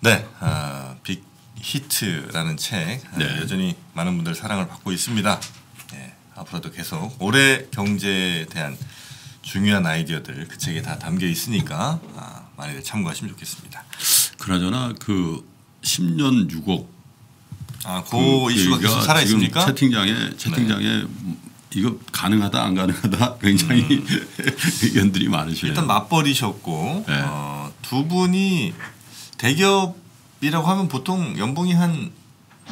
네, 아, 빅 히트라는 책 아, 네. 여전히 많은 분들 사랑을 받고 있습니다. 네, 앞으로도 계속 올해 경제에 대한 중요한 아이디어들 그 책에 다 담겨 있으니까 아, 많이들 참고하시면 좋겠습니다. 그나저나 그 10년 6억 아, 그 이슈가 계속 살아 있습니까? 네. 채팅장에 채팅장에 이거 가능하다 안 가능하다 굉장히 의견들이 많으시네요. 일단 맞벌이셨고 네. 어, 두 분이 대기업이라고 하면 보통 연봉이 한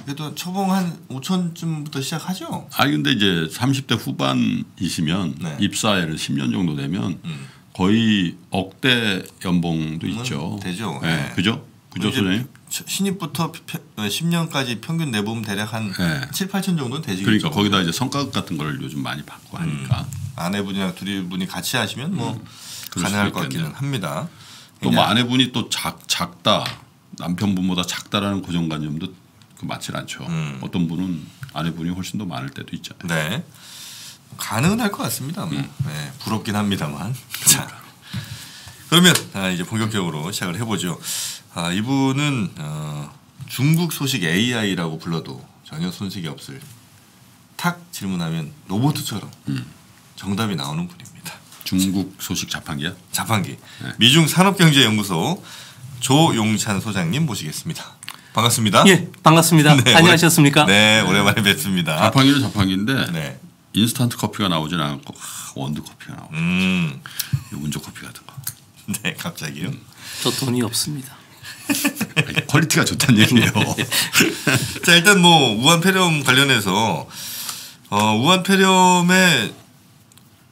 그래도 초봉 한 5천쯤부터 시작하죠. 아 근데 이제 30대 후반이시면 네. 입사를 10년 정도 되면 음. 거의 억대 연봉도 있죠. 되죠. 네. 네. 그죠? 그죠, 소장님? 신입부터 10년까지 평균 내보면 대략 한 네. 7, 8천 정도는 되지. 그러니까 거기다 이제 성과급 같은 걸 요즘 많이 받고 하니까 아내분이랑 둘이 분이 같이 하시면 뭐 음. 가능할 것 같기는. 합니다. 또뭐 그냥 아내분이 또 작, 작다 남편분보다 작다라는 고정관념도 그 맞질 않죠. 음. 어떤 분은 아내분이 훨씬 더 많을 때도 있잖아요. 네. 가능은 할것 같습니다. 뭐. 음. 네, 부럽긴 합니다만. 자, 그러면 아, 이제 본격적으로 시작을 해보죠. 아, 이분은 어, 중국 소식 AI라고 불러도 전혀 손색이 없을 탁 질문하면 로봇처럼 음. 정답이 나오는 분입니다. 중국 소식 자판기야? 자판기 네. 미중 산업경제연구소 조용찬 소장님 모시겠습니다. 반갑습니다. 예, 반갑습니다. 네, 안녕하셨습니까? 네, 오랜만에 뵙습니다. 자판기는 자판기인데 아. 네. 인스턴트 커피가 나오진 않고 하, 원두 커피가 나오고 음, 운조 커피 같은 거. 네, 갑자기요. 저 돈이 없습니다. 퀄리티가 좋다는 얘기예요. 자 일단 뭐 우한 폐렴 관련해서 어, 우한 폐렴의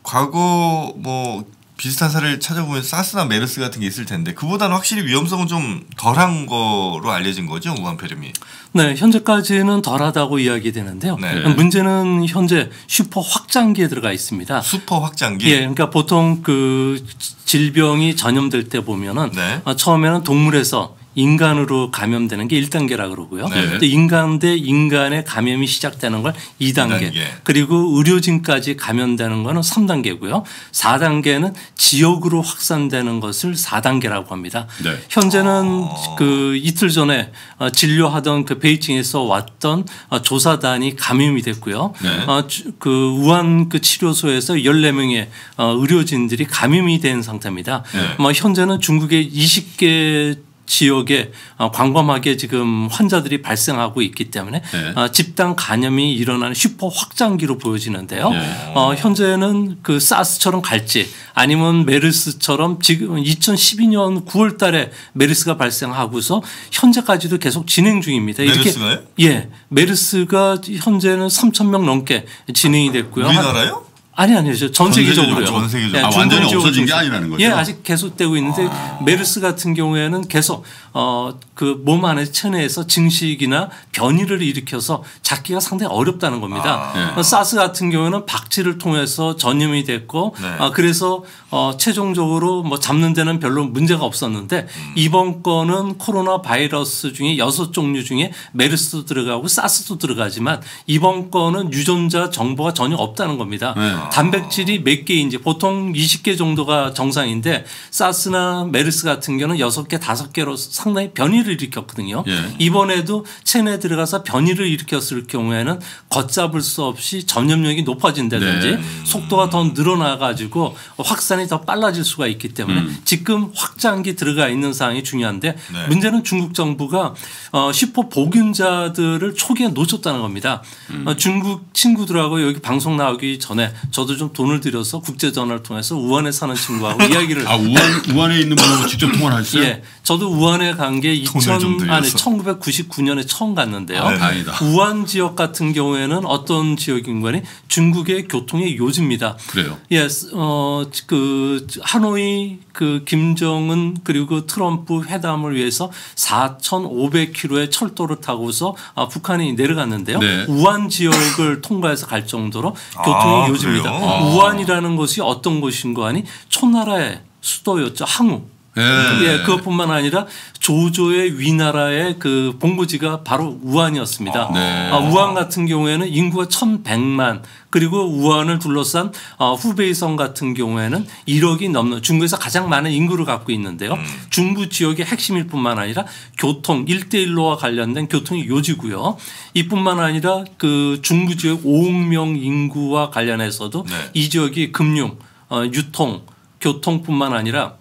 과거 뭐 비슷한 사례를 찾아보면 사스나 메르스 같은 게 있을 텐데 그보다는 확실히 위험성은 좀 덜한 거로 알려진 거죠 우한 폐렴이. 네, 현재까지는 덜하다고 이야기되는데요. 네. 문제는 현재 슈퍼 확장기에 들어가 있습니다. 수퍼 확장기. 예, 그러니까 보통 그 질병이 전염될 때 보면은 네. 어, 처음에는 동물에서 인간으로 감염되는 게 1단계라 그러고요. 네. 또 인간 대 인간의 감염이 시작되는 걸 2단계, 단계. 그리고 의료진까지 감염되는 거는 3단계고요. 4단계는 지역으로 확산되는 것을 4단계라고 합니다. 네. 현재는 어. 그 이틀 전에 어, 진료하던 그 베이징에서 왔던 어, 조사단이 감염이 됐고요. 네. 어, 주- 그 우한 그 치료소에서 14명의 어, 의료진들이 감염이 된 상태입니다. 네. 뭐 현재는 중국의 20개 지역에 어, 광범하게 지금 환자들이 발생하고 있기 때문에 네. 어, 집단 감염이 일어나는 슈퍼 확장기로 보여지는데요. 네. 어, 현재는 그 사스처럼 갈지 아니면 메르스처럼 지금 2012년 9월 달에 메르스가 발생하고서 현재까지도 계속 진행 중입니다. 메르스가요? 예. 메르스가 현재는 3천 명 넘게 진행이 됐고요. 우리나라요? 아니 아니요. 저전 세계적으로요. 전 세계적으로. 예, 아, 완전히 없어진 게 아니라는 거죠? 예, 아직 계속되고 있는데 메르스 같은 경우에는 계속 어 그 몸 안에 체내에서 증식이나 변이를 일으켜서 잡기가 상당히 어렵다는 겁니다. 아. 어, 사스 같은 경우는 박쥐를 통해서 전염이 됐고 네. 아, 그래서 어 최종적으로 뭐 잡는 데는 별로 문제가 없었는데 음. 이번 거는 코로나 바이러스 중에 여섯 종류 중에 메르스도 들어가고 사스도 들어가지만 이번 거는 유전자 정보가 전혀 없다는 겁니다. 네. 단백질이 몇 개인지 보통 20개 정도가 정상인데 사스나 메르스 같은 경우는 6개, 5개로 상당히 변이를 일으켰거든요. 예. 이번에도 체내에 들어가서 변이를 일으켰을 경우에는 걷잡을 수 없이 전염력이 높아진다든지 네. 속도가 더 늘어나 가지고 확산이 더 빨라질 수가 있기 때문에 음. 지금 확장기 들어가 있는 상황이 중요한데 네. 문제는 중국 정부가 어, 슈퍼 복균자들을 초기에 놓쳤다는 겁니다. 음. 어, 중국 친구들하고 여기 방송 나오기 전에 저도 좀 돈을 들여서 국제 전화를 통해서 우한에 사는 친구하고 이야기를 아 우한 우한에 있는 분하고 직접 통화를 하셨어요? 예, 저도 우한에 간게 돈을 좀2000 아니 들여서. 1999년에 처음 갔는데요. 아, 다행이다. 우한 지역 같은 경우에는 어떤 지역인 거니 중국의 교통의 요지입니다. 그래요. 예, 어, 그 하노이 그 김정은 그리고 트럼프 회담을 위해서 4,500km의 철도를 타고서 아, 북한이 내려갔는데요. 네. 우한 지역을 통과해서 갈 정도로 교통의 아, 요지입니다. 그래요? 우한이라는 곳이 어떤 곳인 거 아니? 초나라의 수도였죠. 항우. 예. 예, 그것뿐만 아니라 조조의 위나라의 그 본부지가 바로 우한이었습니다. 네. 아, 우한 같은 경우에는 인구가 1,100만 그리고 우한을 둘러싼 어, 후베이성 같은 경우에는 1억이 넘는 중국에서 가장 많은 인구를 갖고 있는데요. 중부 지역의 핵심일 뿐만 아니라 교통 1대1로와 관련된 교통이 요지고요. 이뿐만 아니라 그 중부 지역 5억 명 인구와 관련해서도 네. 이 지역이 금융, 어, 유통, 교통뿐만 아니라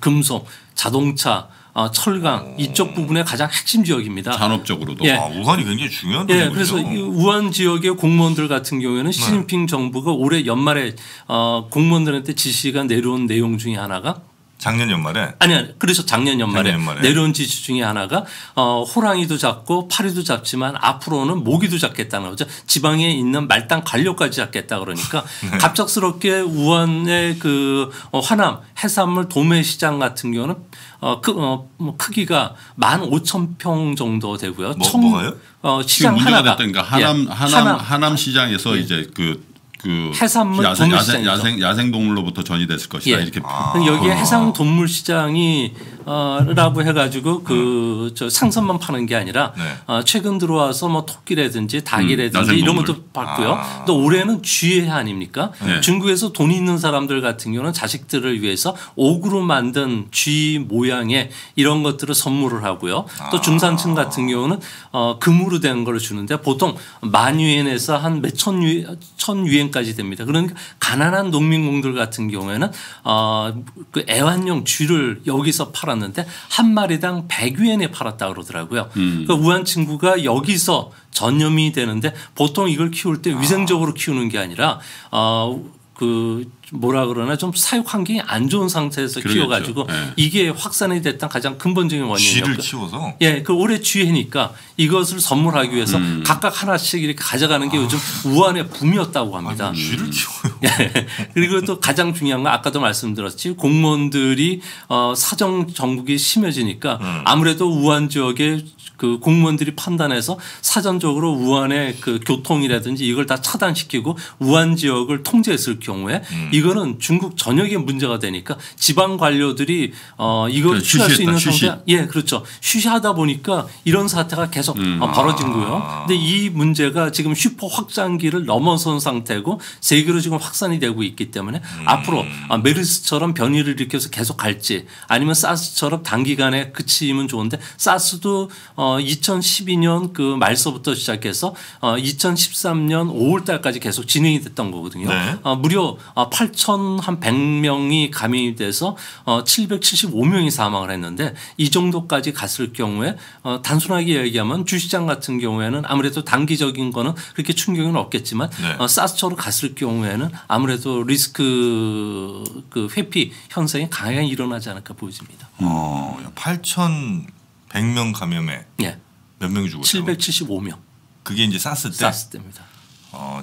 금속, 자동차, 어, 철강 이쪽 부분의 가장 핵심 지역입니다. 산업적으로도 예. 아, 우한이 굉장히 중요한 예. 그래서 이 우한 지역의 공무원들 같은 경우에는 네. 시진핑 정부가 올해 연말에 어, 공무원들한테 지시가 내려온 내용 중에 하나가 작년 연말에 아니 아니 그래서 작년 연말에, 작년 연말에. 내려온 지시 중에 하나가 어, 호랑이도 잡고 파리도 잡지만 앞으로는 모기도 잡겠다는 거죠. 지방에 있는 말단 관료까지 잡겠다 그러니까 네. 갑작스럽게 우한의 그 어, 화남 해산물 도매 시장 같은 경우는 어, 크, 어, 뭐 크기가 만 오천 평 정도 되고요. 뭐- 뭐가요? 어, 시장 하나가 됐다니까 하남 예, 하남 하남 시장에서 이제 그 그 해산물 야생, 동물 야생, 시장이죠. 야생 야생 동물로부터 전이됐을 것이다 예. 이렇게 여기에 해상 동물 시장이 어 라고 해가지고 그저 상선만 파는 게 아니라 네. 어, 최근 들어와서 뭐 토끼라든지 닭이라든지 야생 이런. 것도 봤고요. 아. 또 올해는 쥐해 아닙니까? 네. 중국에서 돈 있는 사람들 같은 경우는 자식들을 위해서 옥으로 만든 쥐 모양의 이런 것들을 선물을 하고요. 또 중산층 같은 경우는 어, 금으로 된 걸 주는데 보통 만 유엔에서 한 몇천 유, 천 유엔까지 됩니다. 그러니까 가난한 농민공들 같은 경우에는 어, 그 애완용 쥐를 여기서 팔 았는데 한 마리당 100유엔에 팔았다 그러더라고요. 그러니까 우한 친구가 여기서 전염이 되는데 보통 이걸 키울 때 위생적으로 키우는 게 아니라 어, 그 뭐라 그러나 좀 사육 환경이 안 좋은 상태에서 그러겠죠. 키워가지고 예. 이게 확산이 됐던 가장 근본적인 쥐를 원인이었고 키워서 예, 그 올해 쥐해니까 이것을 선물하기 위해서 음. 각각 하나씩 이렇게 가져가는 게 요즘 우한의 붐이었다고 합니다. 아, 쥐를 키워요. 예. 그리고 또 가장 중요한 건 아까도 말씀드렸지 공무원들이 어, 사정 정국이 심해지니까 음. 아무래도 우한 지역에 그 공무원들이 판단해서 사전적으로 우한의 그 교통이라든지 이걸 다 차단시키고 우한 지역을 통제했을 경우에 음. 이거는 중국 전역에 문제가 되니까 지방 관료들이 어 이걸 그래, 취할 수 있는 상태 예 그렇죠 쉬쉬하다 보니까 이런 사태가 계속 음. 어, 벌어진 아. 거예요. 근데 이 문제가 지금 슈퍼 확장기를 넘어선 상태고 세계로 지금 확 산이 되고 있기 때문에 음. 앞으로 아, 메르스처럼 변이를 일으켜서 계속 갈지 아니면 사스처럼 단기간에 그치면 좋은데 사스도 어 2012년 그 말서부터 시작해서 어 2013년 5월 달까지 계속 진행이 됐던 거거든요. 네. 어, 무려 8,100명이 감염이 돼서 어, 775명이 사망을 했는데 이 정도까지 갔을 경우에 어, 단순하게 얘기하면 주시장 같은 경우에는 아무래도 단기적인 거는 그렇게 충격은 없겠지만 네. 어, 사스처로 갔을 경우에는 아무래도 리스크 그 회피 현상이 강하게 일어나지 않을까 보여집니다. 어, 8,100명 감염에 예. 몇 명이 죽었어요? 775명 그게 이제 사스 때. 사스 때입니다. 어,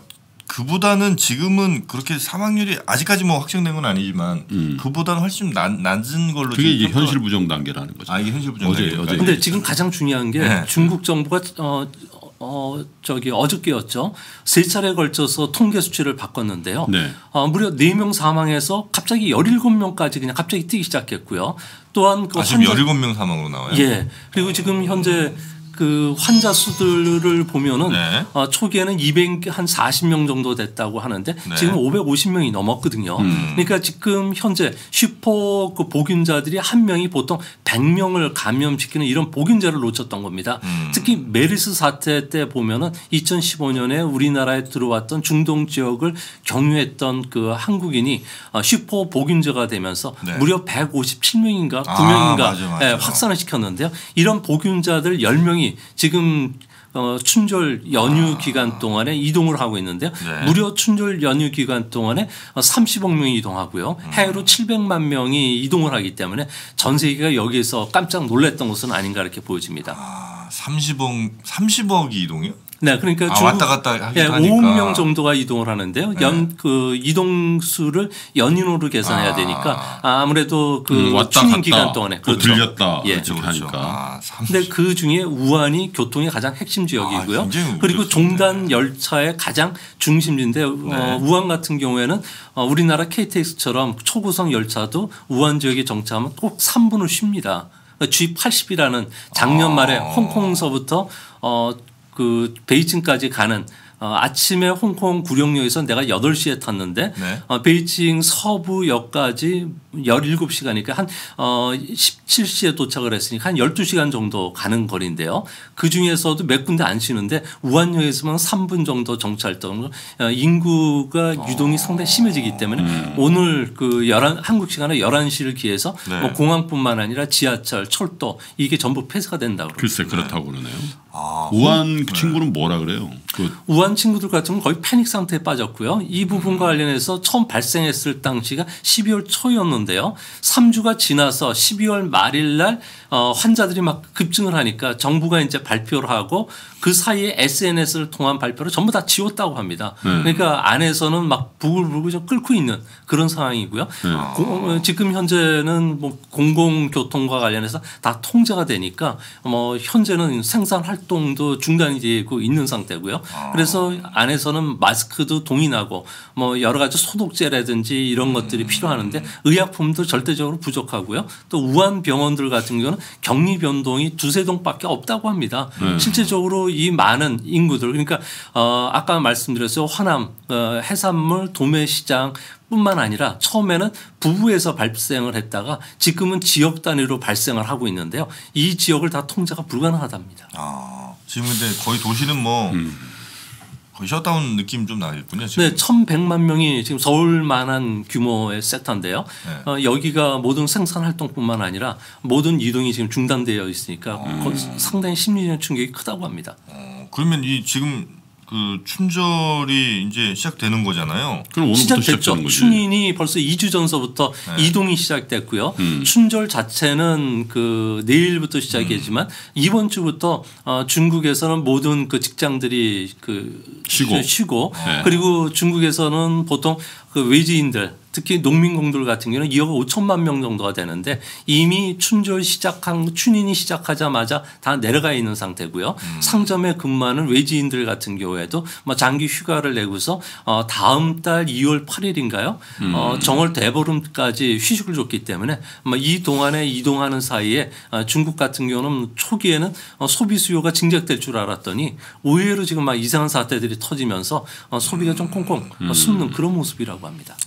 그보다는 지금은 그렇게 사망률이 아직까지 뭐 확정된 건 아니지만 그보다는 훨씬 낮, 낮은 걸로 그게 이제 현실 부정 단계라는 거죠. 아 이게 현실 부정 어제, 단계입니까? 어제. 근데 지금 가장 중요한 게 네. 중국 정부가 어, 어 저기 어저께였죠. 세 차례에 걸쳐서 통계 수치를 바꿨는데요. 네. 어, 무려 4명 사망해서 갑자기 17명까지 그냥 갑자기 뛰기 시작했고요. 또한 그 아, 지금 환자- 17명 사망으로 나와요? 예. 그리고 지금 현재 그 환자 수들을 보면은 네. 어, 초기에는 200한 40명 정도 됐다고 하는데 네. 지금 550명이 넘었거든요. 그러니까 지금 현재 슈퍼 그 복균자들이 한 명이 보통 100명을 감염시키는 이런 복균자를 놓쳤던 겁니다. 음. 특히 메르스 사태 때 보면은 2015년에 우리나라에 들어왔던 중동 지역을 경유했던 그 한국인이 어, 슈퍼 복균자가 되면서 네. 무려 157명인가 아, 9명인가 맞아, 맞아. 예, 확산을 시켰는데요. 이런 복균자들 10명이 지금 어, 춘절 연휴 기간 동안에 이동을 하고 있는데요. 네. 무려 춘절 연휴 기간 동안에 30억 명이 이동하고요. 음. 해외로 700만 명이 이동을 하기 때문에 전 세계가 여기에서 깜짝 놀랐던 것은 아닌가 이렇게 보여집니다. 아, 30억 30억이 이동이요? 네, 그러니까 아, 중국 왔다 갔다 예, 하니까. 5명 정도가 이동을 하는데요. 네. 연그 이동 수를 연인으로 계산해야 아. 되니까 아무래도 그 음, 왔다 갔다 기간 동안에 또 들렸다 예. 그렇죠. 하니까 아, 삼- 근데 그 중에 우한이 교통의 가장 핵심 지역이고요. 아, 그리고. 종단 열차의 가장 중심지인데 네. 어, 우한 같은 경우에는 어, 우리나라 KTX처럼 초고속 열차도 우한 지역에 정차하면 꼭 3분을 쉽니다. G80이라는 작년 말에 아. 홍콩서부터 어, 그 베이징까지 가는 어, 아침에 홍콩 구룡역에서 내가 8시에 탔는데 네. 어, 베이징 서부역까지 17시간이니까 한 어, 17시에 도착을 했으니까 한 12시간 정도 가는 거리인데요. 그 중에서도 몇 군데 안 쉬는데 우한역에서만 3분 정도 정도 어, 인구가 유동이 상당히 심해지기 때문에 오늘 그 11, 한국 시간에 11시를 기해서 네. 뭐 공항뿐만 아니라 지하철, 철도 이게 전부 폐쇄가 된다고 그래요. 글쎄 그렇다고 그러네요. 아, 우한 친구는 뭐라 그래요? 그 우한 친구들 같은 경우는 거의 패닉 상태에 빠졌고요. 이 부분과 관련해서 처음 발생했을 당시가 12월 초였는데요. 3주가 지나서 12월 말일 날 어, 환자들이 막 급증을 하니까 정부가 이제 발표를 하고 그 사이에 SNS를 통한 발표를 전부 다 지웠다고 합니다. 그러니까 안에서는 막 부글부글 좀 끓고 있는 그런 상황이고요. 고- 어, 지금 현재는 뭐 공공교통과 관련해서 다 통제가 되니까 뭐 현재는 생산 활동도 중단이 되고 있는 상태고요. 그래서 안에서는 마스크도 동인하고 뭐 여러 가지 소독제라든지 이런 것들이 필요하는데 의약품도 절대적으로 부족하고요. 또 우한 병원들 같은 경우는 격리 변동이 두세 동밖에 없다고 합니다. 실제적으로 이 많은 인구들 그러니까 어 아까 말씀드렸어요. 화남 어 해산물 도매 시장 뿐만 아니라 처음에는 부부에서 발생을 했다가 지금은 지역 단위로 발생을 하고 있는데요. 이 지역을 다 통제가 불가능하답니다. 아, 지금 근데 거의 도시는 뭐 거의 셧다운 느낌 좀 나겠군요. 지금. 네, 1,100만 명이 지금 서울만한 규모의 섹터인데요. 네. 어, 여기가 모든 생산 활동뿐만 아니라 모든 이동이 지금 중단되어 있으니까 아. 거- 상당히 심리적 충격이 크다고 합니다. 어, 그러면 이 지금 그 춘절이 이제 시작되는 거잖아요. 그럼 오늘부터 시작됐죠. 춘인이 벌써 2주 전서부터 네. 이동이 시작됐고요. 음. 춘절 자체는 그 내일부터 시작이지만 음. 이번 주부터 어, 중국에서는 모든 그 직장들이 그 쉬고. 쉬고 네. 그리고 중국에서는 보통 그 외지인들 특히 농민공들 같은 경우는 2억 5천만 명 정도가 되는데 이미 춘절 시작한 춘인이 시작하자마자 다 내려가 있는 상태고요. 상점에 근무하는 외지인들 같은 경우에도 뭐 장기 휴가를 내고서 어 다음 달 2월 8일인가요? 어 정월 대보름까지 휴식을 줬기 때문에 뭐이 동안에 이동하는 사이에 어 중국 같은 경우는 초기에는 어 소비 수요가 진작될 줄 알았더니 의외로 지금 막 이상한 사태들이 터지면서 어 소비가 좀 콩콩 어 숨는 그런 모습이라고 합니다.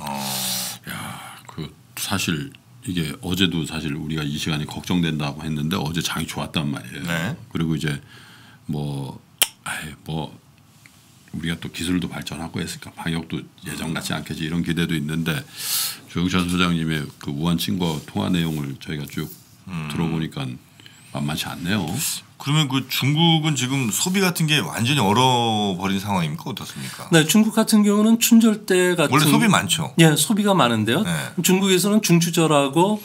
그 사실 이게 어제도 사실 우리가 이 시간이 걱정된다고 했는데 어제 장이 좋았단 말이에요. 네. 그리고 이제 뭐, 아이 뭐 우리가 또 기술도 발전하고 했으니까 방역도 예전 같지 않겠지 이런 기대도 있는데 조영찬 소장님의 그 우한 친구와 통화 내용을 저희가 쭉 음. 들어보니까 만만치 않네요. 그러면 그 중국은 지금 소비 같은 게 완전히 얼어버린 상황입니까 어떻습니까? 네, 중국 같은 경우는 춘절 때 같은 원래 소비 많죠. 예, 소비가 많은데요. 네. 중국에서는 중추절하고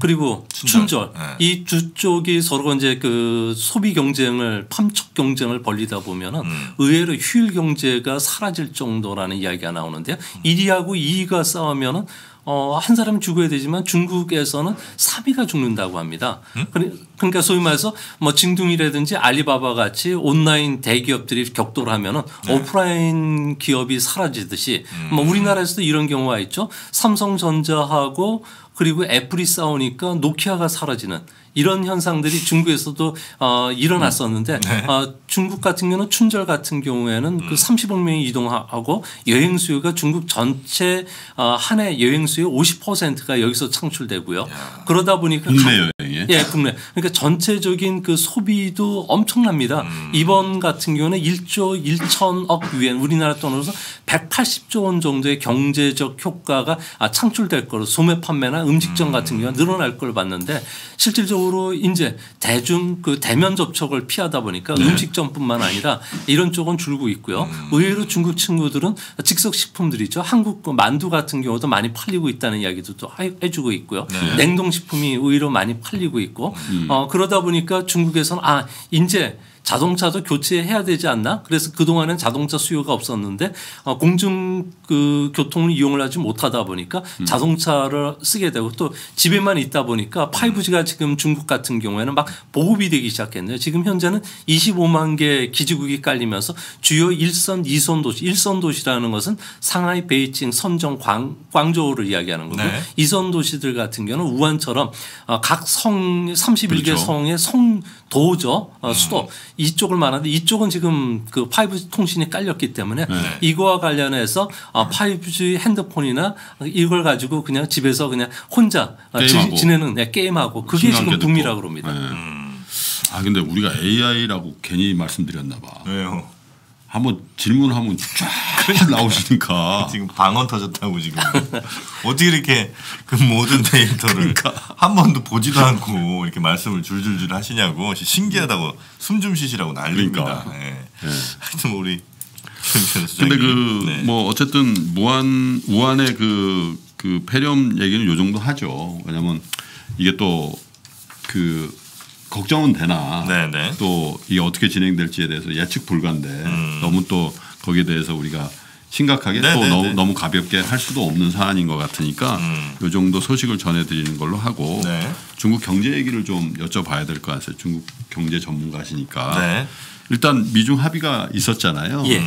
그리고 춘절. 춘절, 네. 이두 쪽이 서로 이제 그 소비 경쟁을 팜촉 경쟁을 벌리다 보면은 음. 의외로 휴일 경제가 사라질 정도라는 이야기가 나오는데요. 음. 1위하고 2위가 싸우면은 어, 한 사람은 죽어야 되지만 중국에서는 3위가 죽는다고 합니다. 음? 그러- 그러니까 소위 말해서 뭐 징둥이라든지 알리바바 같이 온라인 대기업들이 격돌을 하면은 네. 오프라인 기업이 사라지듯이 음. 뭐 우리나라에서도 이런 경우가 있죠. 삼성전자하고 그리고 애플이 싸우니까 노키아가 사라지는 이런 현상들이 중국에서도 어, 일어났었는데 네. 어, 중국 같은 경우는 춘절 같은 경우에는 그 30억 명이 이동하고 여행 수요가 중국 전체 어, 한 해 여행 수의 50%가 여기서 창출되고요. 그러다 보니까 국내 가- 여행 에 예, 국내. 그러니까 전체적인 그 소비도 엄청납니다. 이번 같은 경우는 1조 1천억 유엔 우리나라 돈으로서 180조 원 정도의 경제적 효과가 아, 창출될 거로 소매 판매나 음식점 같은 경우는 늘어날 걸 봤는데 실질적으로 이제 대중 그 대면 접촉을 피하다 보니까 음식점뿐만 아니라 이런 쪽은 줄고 있고요. 의외로 중국 친구들은 즉석 식품들이죠. 한국 그 만두 같은 경우도 많이 팔리고 있다는 이야기도 또 해- 해주고 있고요. 냉동 식품이 의외로 많이 팔리 고 있고. 어, 그러다 보니까 중국에서는 아 이제 자동차도 교체해야 되지 않나? 그래서 그 동안엔 자동차 수요가 없었는데 어, 공중 그 교통을 이용을 하지 못하다 보니까 음. 자동차를 쓰게 되고 또 집에만 있다 보니까 5G가 지금 중국 같은 경우에는 막 보급이 되기 시작했네요. 지금 현재는 25만 개 기지국이 깔리면서 주요 1선, 2선 도시, 1선 도시라는 것은 상하이, 베이징, 선정, 광, 광저우를 이야기하는 거고 네. 2선 도시들 같은 경우는 우한처럼 어, 각성 31개 그렇죠. 성의 성 도죠 어, 수도 이쪽을 말하는데 이쪽은 지금 그 5G 통신이 깔렸기 때문에 네. 이거와 관련해서 어, 5G 핸드폰이나 이걸 가지고 그냥 집에서 그냥 혼자 어, 게임하고. 지, 지내는 네, 게임하고 그게 지금 붐이라고. 그럽니다. 네. 아 근데 우리가 AI라고 괜히 말씀드렸나 봐. 왜요? 한번 질문하면 쫙 나오시니까. 지금 방언 터졌다고 지금 어떻게 이렇게 그 모든 데이터를 한 번도 보지도 않고 이렇게 말씀을 줄줄줄 하시냐고 신기하다고 숨 좀 쉬시라고 난립니다. 그러니까. 네. 네. 하여튼 뭐 우리 근데 수장님. 그 네. 뭐 어쨌든 무한 우한의 그, 그 폐렴 얘기는 요 정도 하죠. 왜냐면 이게 또그 걱정은 되나 네네. 또 이게 어떻게 진행될지에 대해서 예측 불가인데 너무 또 거기에 대해서 우리가 심각하게 또 음. 네네네. 너무, 너무 가볍게 할 수도 없는 사안인 것 같으니까 음. 요 정도 소식을 전해드리는 걸로 하고 네. 중국 경제 얘기를 좀 여쭤봐야 될 것 같아요. 중국 경제 전문가시니까. 네. 일단 미중 합의가 있었잖아요. 예.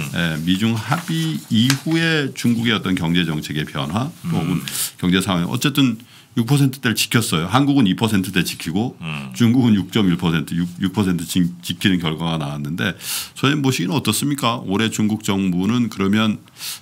미중 합의 이후에 중국의 어떤 경제 정책의 변화 또 음. 혹은 경제 상황 어쨌든 6%대를 지켰어요. 한국은 2%대 지키고 음. 중국은 6.1% 6, 6% 지, 지키는 결과가 나왔는데 소장님 보시기는 어떻습니까? 올해 중국 정부는 그러면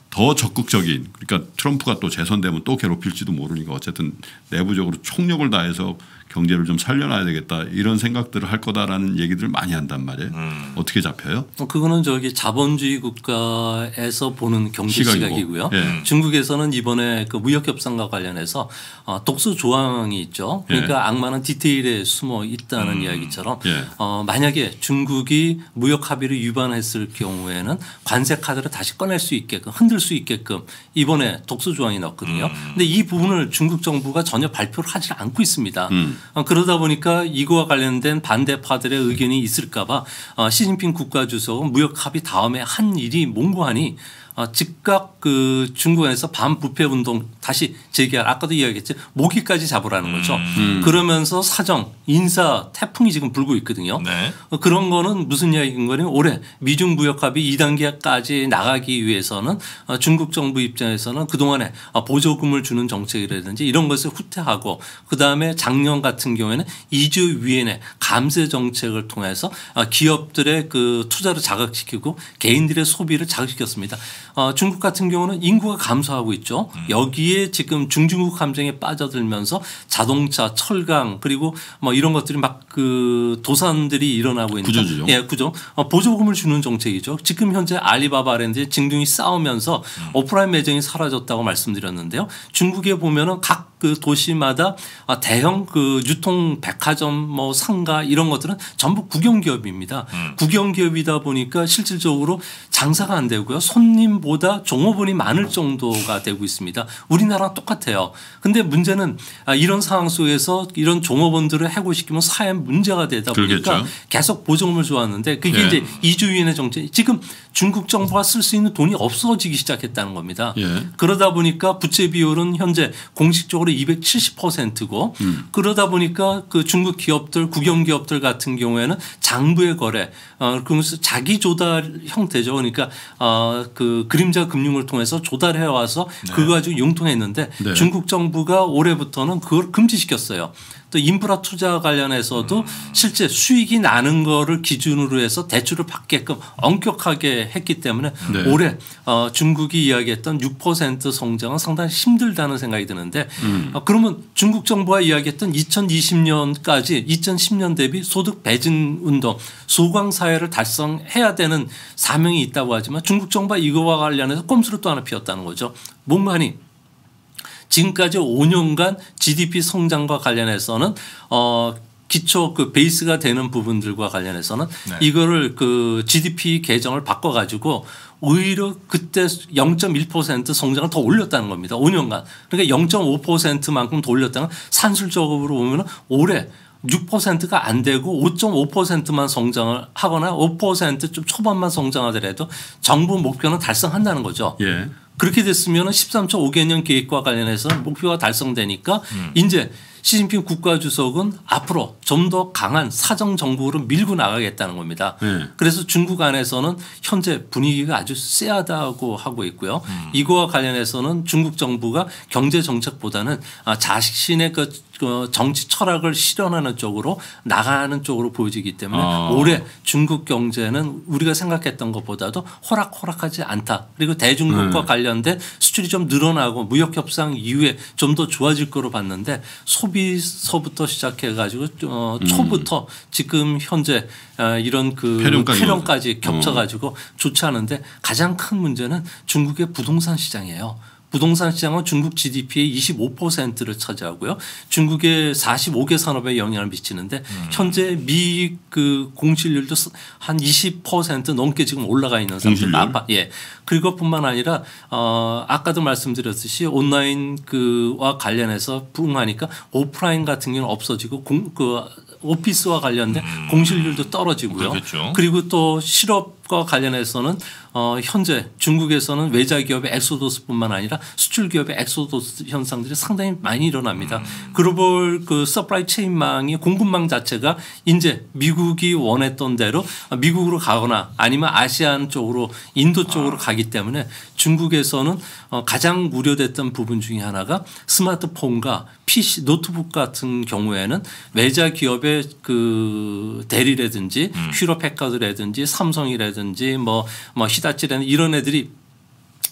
더 적극적인 그러니까 트럼프가 또 재선되면 또 괴롭힐지도 모르니까 어쨌든 내부적으로 총력을 다해서 경제를 좀 살려놔야 되겠다 이런 생각들을 할 거다라는 얘기들을 많이 한단 말이에요. 음. 어떻게 잡혀요? 어, 그거는 저기 자본주의 국가에서 보는 경제 시각이고. 시각이고요. 예. 중국에서는 이번에 그 무역 협상과 관련해서 어, 독소 조항이 있죠. 그러니까 예. 악마는 디테일에 숨어 있다는 이야기처럼 예. 어, 만약에 중국이 무역 합의를 위반했을 경우에는 관세 카드를 다시 꺼낼 수 있게끔 흔들 수 있게끔 이번에 독소 조항이 넣었거든요. 근데 이 부분을 중국 정부가 전혀 발표를 하지 않고 있습니다. 어, 그러다 보니까 이거와 관련된 반대파들의 의견이 있을까봐 어, 시진핑 국가주석은 무역 합의 다음에 한 일이 몽고하니 어, 즉각 그 중국에서 반부패 운동 다시 재개할 아까도 이야기했지 모기까지 잡으라는 거죠. 그러면서 사정 인사 태풍이 지금 불고 있거든요. 네. 어, 그런 거는 무슨 이야기인 거냐면 올해 미중 무역 합의 2단계까지 나가기 위해서는 어, 중국 정부 입장에서는 그동안에 어, 보조금을 주는 정책이라든지 이런 것을 후퇴하고 그다음에 작년 같은 경우에는 2주 위엔의 감세 정책을 통해서 어, 기업들의 그 투자를 자극시키고 개인들의 소비를 자극시켰습니다. 어, 중국 같은 경우는 인구가 감소하고 있죠. 여기에 지금 중중국 함정에 빠져들면서 자동차, 철강 그리고 뭐 이런 것들이 막 그 도산들이 일어나고 있는 구조조정. 예, 구조. 어, 보조금을 주는 정책이죠. 지금 현재 알리바바랜드 징둥이 싸우면서 오프라인 매장이 사라졌다고 말씀드렸는데요. 중국에 보면은 각 그 도시마다 아, 대형 그 유통 백화점 뭐 상가 이런 것들은 전부 국영 기업입니다. 국영 기업이다 보니까 실질적으로 장사가 안 되고요. 손님보다 종업원이 많을 정도가 되고 있습니다. 우리나라랑 똑같아요. 근데 문제는 아, 이런 상황 속에서 이런 종업원들을 해고시키면 사회 문제가 되다 보니까 그러겠죠. 계속 보조금을 줘왔는데 그게 예. 이제 이주위원회 정책 지금 중국 정부가 쓸 수 있는 돈이 없어지기 시작했다는 겁니다. 예. 그러다 보니까 부채 비율은 현재 공식적으로 270%고 음. 그러다 보니까 그 중국 기업들 국영 기업들 같은 경우에는 장부의 거래 어 그러면서 자기 조달 형태죠. 그러니까 어 그 그림자 금융을 통해서 조달해 와서 그거 가지고 융통했는데 네. 중국 정부가 올해부터는 그걸 금지시켰어요. 또 인프라 투자 관련해서도 음. 실제 수익이 나는 거를 기준으로 해서 대출을 받게끔 엄격하게 했기 때문에 네. 올해 어, 중국이 이야기했던 6% 성장은 상당히 힘들다는 생각이 드는데 음. 어, 그러면 중국 정부가 이야기했던 2020년까지 2010년 대비 소득 배진 운동 소강 사회를 달성해야 되는 사명이 있다고 하지만 중국 정부가 이거와 관련해서 꼼수를 또 하나 피웠다는 거죠. 뭔가니 지금까지 5년간 GDP 성장과 관련해서는 어 기초 그 베이스가 되는 부분들과 관련해서는 네. 이거를 그 GDP 계정을 바꿔 가지고 오히려 그때 0.1% 성장을 더 올렸다는 겁니다. 5년간. 그러니까 0.5%만큼 더 올렸다는 건 산술적으로 보면 올해 6%가 안 되고 5.5%만 성장을 하거나 5%좀 초반만 성장하더라도 정부 목표는 달성한다는 거죠. 예. 그렇게 됐으면 13.5개년 계획과 관련해서 목표가 달성되니까 이제 시진핑 국가주석은 앞으로 좀 더 강한 사정 정국으로 밀고 나가겠다는 겁니다. 네. 그래서 중국 안에서는 현재 분위기가 아주 쎄하다고 하고 있고요. 이거와 관련해서는 중국 정부가 경제 정책보다는 아, 자신의 그, 그 정치 철학을 실현하는 쪽으로 나가는 쪽으로 보여지기 때문에 아. 올해 중국 경제는 우리가 생각했던 것보다도 호락호락하지 않다. 그리고 대중국과 네. 관련된 수출이 좀 늘어나고 무역 협상 이후에 좀 더 좋아질 거로 봤는데 소비서부터 시작해 가지고 어, 초부터 지금 현재 어, 이런 그 음. 폐렴까지. 겹쳐 가지고 좋지 않은데 가장 큰 문제는 중국의 부동산 시장이에요. 부동산 시장은 중국 GDP의 25%를 차지하고요. 중국의 45개 산업에 영향을 미치는데 음. 현재 미 그 공실률도 한 20% 넘게 지금 올라가 있는? 상태입니다. 예. 그것뿐만 아니라 어 아까도 말씀드렸듯이 온라인 그와 관련해서 부응하니까 오프라인 같은 경우는 없어지고 공 그 오피스와 관련된 공실률도 떨어지고요. 음. 그렇겠죠. 그리고 또 실업 과 관련해서는 어 현재 중국에서는 외자 기업의 엑소더스뿐만 아니라 수출 기업의 엑소더스 현상들이 상당히 많이 일어납니다. 음. 글로벌 그 supply chain망이 공급망 자체가 이제 미국이 원했던 대로 미국으로 가거나 아니면 아시안 쪽으로 인도 쪽으로 가기 때문에 중국에서는 어 가장 우려됐던 부분 중에 하나가 스마트폰과 PC 노트북 같은 경우에는 외자 기업의 그 대리라든지 휘로패커드라든지 삼성이라든지 뭐, 뭐 히다치라는 이런 애들이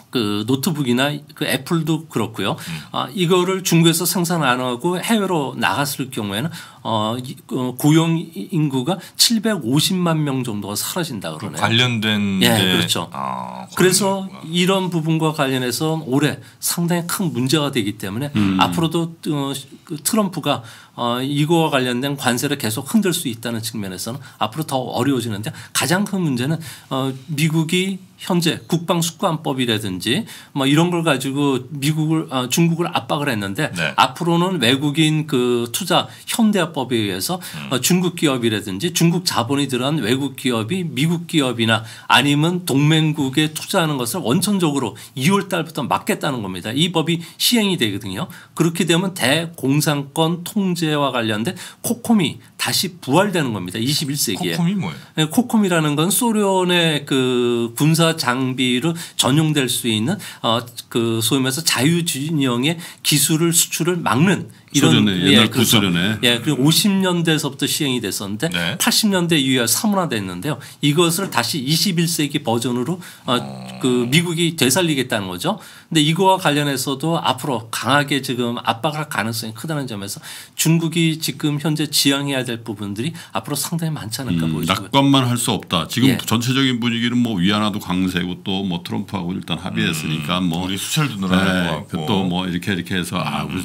그 노트북이나 그 애플도 그렇고요. 아, 이거를 중국에서 생산 안 하고 해외로 나갔을 경우에는 어, 이- 어, 고용 인구가 750만 명 정도가 사라진다 그러네요. 관련된 예, 데- 그렇죠. 아, 그래서 그렇구나. 이런 부분과 관련해서 올해 상당히 큰 문제가 되기 때문에 앞으로도 어, 그 트럼프가 어, 이거와 관련된 관세를 계속 흔들 수 있다는 측면에서는 앞으로 더 어려워지는데 가장 큰 문제는 어, 미국이 현재 국방 숙관법이라든지 뭐 이런 걸 가지고 미국을 어, 중국을 압박을 했는데 네. 앞으로는 외국인 그 투자 현대 화법에 의해서 어, 중국 기업이라든지 중국 자본이 들어간 외국 기업이 미국 기업이나 아니면 동맹국에 투자하는 것을 원천적으로 2월 달부터 막겠다는 겁니다. 이 법이 시행이 되거든요. 그렇게 되면 대공산권 통제와 관련된 코콤이 다시 부활되는 겁니다. 21세기에. 코콤이 뭐예요? 네, 코콤이라는 건 소련의 그 군사 장비로 전용될 수 있는 어 그 소위 말해서 자유진영의 기술을 수출을 막는 이런 소련의 옛날 그렇죠. 구소련의. 예, 그리고 50년대에서부터 시행이 됐었는데 네. 80년대 이후에 사문화됐는데요. 이것을 다시 21세기 버전으로 어, 그 미국이 되살리겠다는 거죠. 근데 이거와 관련해서도 앞으로 강하게 지금 압박할 가능성이 크다는 점에서 중국이 지금 현재 지향해야 될 부분들이 앞으로 상당히 많지 않을까 음, 보이고요. 낙관만 할 수 없다. 지금 예. 전체적인 분위기는 뭐 위안화도 강세고 또 뭐 트럼프하고 일단 합의했으니까 뭐 우리 수출도 늘어날 것 같고. 또뭐 이렇게 이렇게 해서 아 우리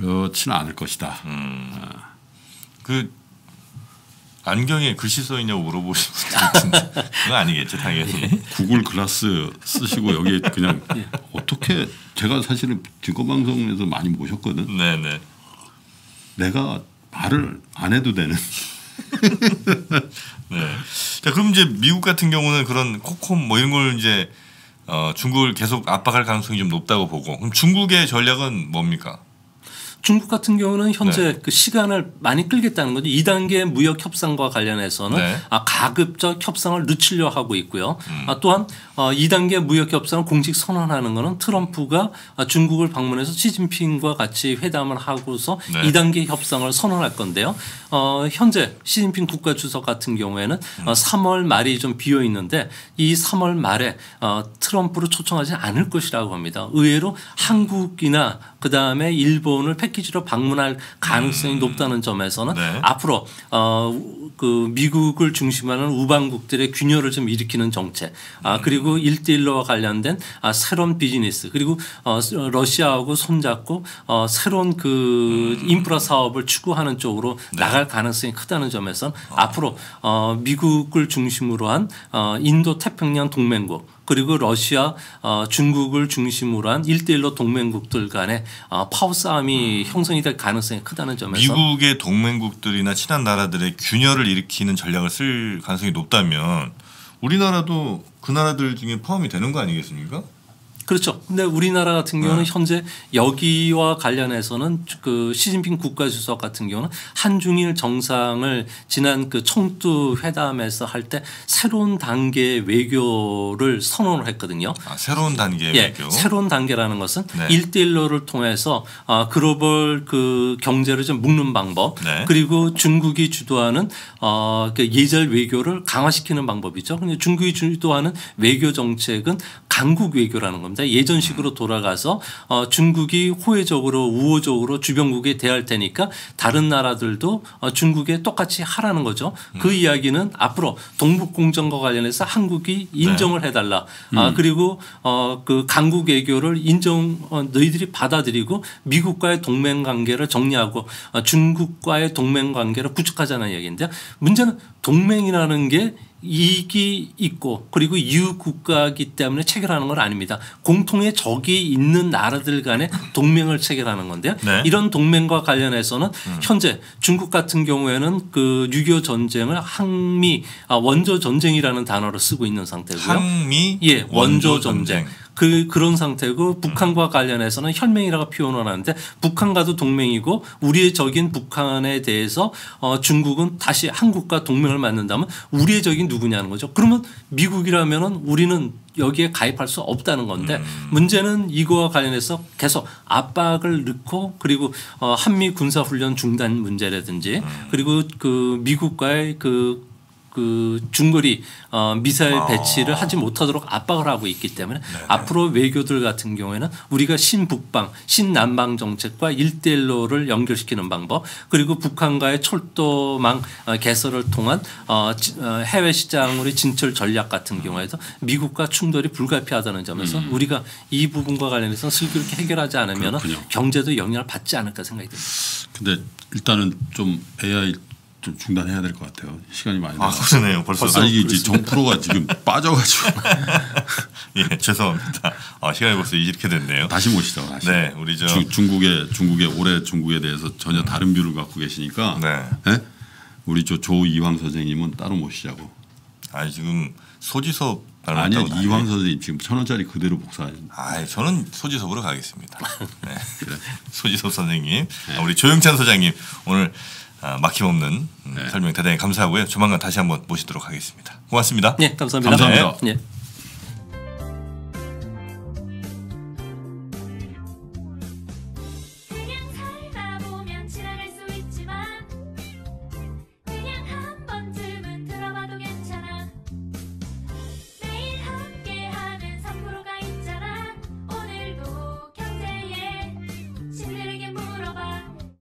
그렇지는 않을 것이다. 그 안경에 글씨 써 있냐고 물어보신 분들 그건 아니겠죠 당연히. 구글 글라스 쓰시고 여기 그냥 어떻게 제가 사실은 증거 방송에서 많이 모셨거든. 네네. 내가 말을 안 해도 되는. 네. 자 그럼 이제 미국 같은 경우는 그런 코콤 뭐 이런 걸 이제 어, 중국을 계속 압박할 가능성이 좀 높다고 보고 그럼 중국의 전략은 뭡니까? 중국 같은 경우는 현재 네. 그 시간을 많이 끌겠다는 거죠. 2단계 무역 협상과 관련해서는 네. 아, 가급적 협상을 늦추려 하고 있고요. 음. 아, 또한 어, 2단계 무역 협상을 공식 선언하는 것은 트럼프가 아, 중국을 방문해서 시진핑과 같이 회담을 하고서 네. 2단계 협상을 선언할 건데요. 어, 현재 시진핑 국가 주석 같은 경우에는 음. 어, 3월 말이 좀 비어 있는데 이 3월 말에 어, 트럼프를 초청하지 않을 것이라고 합니다. 의외로 한국이나 그 다음에 일본을 패키지로 방문할 가능성이 높다는 점에서는 네. 앞으로 어, 그 미국을 중심하는 우방국들의 균열을 좀 일으키는 정책, 아 그리고 일대일로와 관련된 아, 새로운 비즈니스 그리고 어, 러시아하고 손잡고 어, 새로운 그 인프라 사업을 추구하는 쪽으로 나갈 갈 가능성이 크다는 점에선 앞으로 어, 미국을 중심으로 한 어, 인도 태평양 동맹국 그리고 러시아, 어, 중국을 중심으로 한 일대일로 동맹국들 간의 어, 파워 싸움이 형성이 될 가능성이 크다는 점에서 미국의 동맹국들이나 친한 나라들의 균열을 일으키는 전략을 쓸 가능성이 높다면 우리나라도 그 나라들 중에 포함이 되는 거 아니겠습니까? 그렇죠. 근데 우리나라 같은 경우는 네. 현재 여기와 관련해서는 그 시진핑 국가주석 같은 경우는 한중일 정상을 지난 그 청두 회담에서 할 때 새로운 단계의 외교를 선언을 했거든요. 아, 새로운 단계의 예, 외교. 새로운 단계라는 것은 네. 일대일로를 통해서 아, 글로벌 그 경제를 좀 묶는 방법 네. 그리고 중국이 주도하는 어, 그 예절 외교를 강화시키는 방법이죠. 근데 중국이 주도하는 외교 정책은 강국 외교라는 겁니다. 예전식으로 돌아가서 어, 중국이 호혜적으로 우호적으로 주변국에 대할 테니까 다른 나라들도 어, 중국에 똑같이 하라는 거죠. 그 이야기는 앞으로 동북 공정과 관련해서 한국이 인정을 해달라. 아, 그리고 어, 그 강국 외교를 인정 어, 너희들이 받아들이고 미국과의 동맹 관계를 정리하고 어, 중국과의 동맹 관계를 구축하자는 이야기인데 문제는 동맹이라는 게 이익이 있고 그리고 이웃 국가이기 때문에 체결하는 건 아닙니다. 공통의 적이 있는 나라들 간의 동맹을 체결하는 건데요. 네. 이런 동맹과 관련해서는 현재 중국 같은 경우에는 그 6.25 전쟁을 항미 아, 원조 전쟁이라는 단어를 쓰고 있는 상태고요. 항미 예, 원조 전쟁. 그 그런 상태고 북한과 관련해서는 혈맹이라고 표현을 하는데 북한과도 동맹이고 우리의 적인 북한에 대해서 어, 중국은 다시 한국과 동맹을 맺는다면 우리의 적인 누구냐는 거죠. 그러면 미국이라면은 우리는 여기에 가입할 수 없다는 건데 문제는 이거와 관련해서 계속 압박을 넣고 그리고 어, 한미 군사 훈련 중단 문제라든지 그리고 그 미국과의 그 그 중거리 어, 미사일 배치를 하지 못하도록 압박을 하고 있기 때문에 앞으로 외교들 같은 경우에는 우리가 신북방, 신남방 정책과 일대일로를 연결시키는 방법 그리고 북한과의 철도망 어, 개설을 통한 어, 지- 어, 해외 시장으로 진출 전략 같은 경우에도 미국과 충돌이 불가피하다는 점에서 우리가 이 부분과 관련해서 슬기롭게 해결하지 않으면. 경제도 영향을 받지 않을까 생각이 듭니다. 근데 일단은 좀 AI 좀 중단해야 될 것 같아요. 시간이 많이 아. 그러네요. 벌써. 아니 이게 이제 정 프로가 지금 빠져가지고 예, 죄송합니다. 아, 시간이 벌써 이렇게 됐네요. 다시 모시죠. 다시. 네, 우리 저 주- 중국의 중국의 올해 중국에 대해서 전혀 다른 view를 갖고 계시니까 네. 예? 우리 저 조이황 선생님은 따로 모시자고. 아니 지금 소지섭 아니요 이황. 선생님 지금 천 원짜리 그대로 복사. 아, 저는 소지섭으로 가겠습니다. 네. 소지섭 선생님, 아, 우리 조영찬 소장님 오늘 아, 막힘없는 음, 네. 설명 대단히 감사하고요. 조만간 다시 한번 모시도록 하겠습니다. 고맙습니다. 네, 감사합니다. 감사합니다. 네.